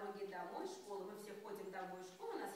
дороге домой, школы мы все ходим домой, школа, у нас